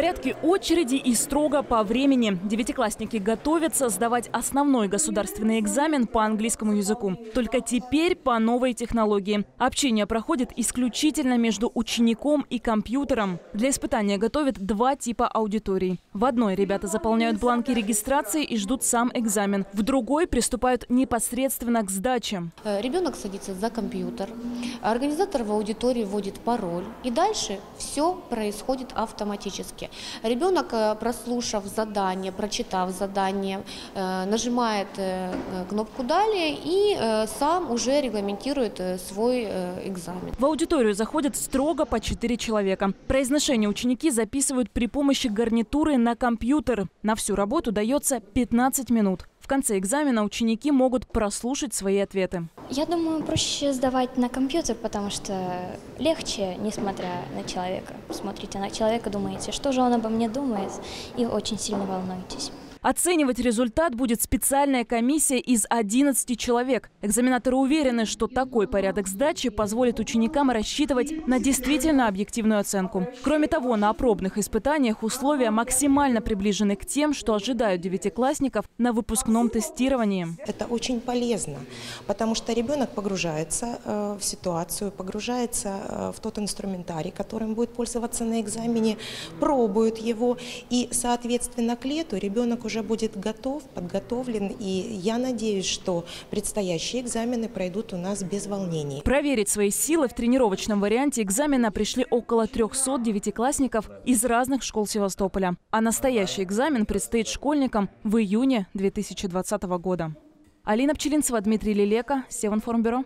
порядке очереди и строго по времени. Девятиклассники готовятся сдавать основной государственный экзамен по английскому языку. Только теперь по новой технологии. Общение проходит исключительно между учеником и компьютером. Для испытания готовят два типа аудиторий. В одной ребята заполняют бланки регистрации и ждут сам экзамен. В другой приступают непосредственно к сдаче. Э, Ребенок садится за компьютер, организатор в аудитории вводит пароль, и дальше все происходит автоматически. Ребенок, э, прослушав задание, прочитав задание, э, нажимает э, кнопку «Далее» и сам уже регламентирует свой экзамен. В аудиторию заходят строго по 4 человека. Произношение ученики записывают при помощи гарнитуры на компьютер. На всю работу дается 15 минут. Конце экзамена ученики могут прослушать свои ответы. Я думаю, проще сдавать на компьютер, потому что легче, несмотря на человека. Смотрите на человека, думаете, что же он обо мне думает, и очень сильно волнуетесь. Оценивать результат будет специальная комиссия из 11 человек. Экзаменаторы уверены, что такой порядок сдачи позволит ученикам рассчитывать на действительно объективную оценку. Кроме того, на пробных испытаниях условия максимально приближены к тем, что ожидают девятиклассников на выпускном тестировании. Это очень полезно, потому что ребенок погружается э, в ситуацию, погружается э, в тот инструментарий, которым будет пользоваться на экзамене, пробует его, и, соответственно, к лету ребенок уже будет готов, подготовлен, и я надеюсь, что предстоящие экзамены пройдут у нас без волнений. Проверить свои силы в тренировочном варианте экзамена пришли около 300 девятиклассников из разных школ Севастополя. А настоящий экзамен предстоит школьникам в июне 2020 года. Алина Пчелинцева, Дмитрий Лилека, Севинформбюро.